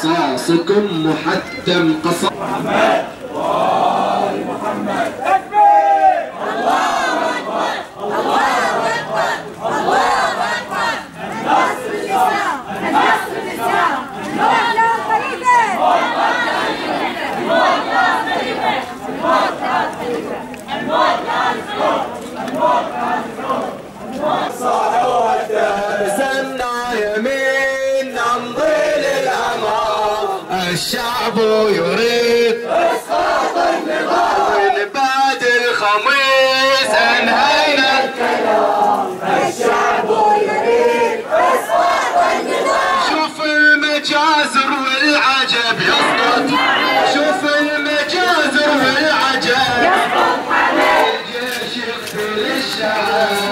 قصاصكم محتم قصاص الشعب يريد اسقاط النظام بعد الخميس انهينا الكلام الشعب يريد اسقاط النظام شوف المجازر والعجب يسقط. شوف المجازر والعجب. يسقط عليه الجيش يقتل الشعب.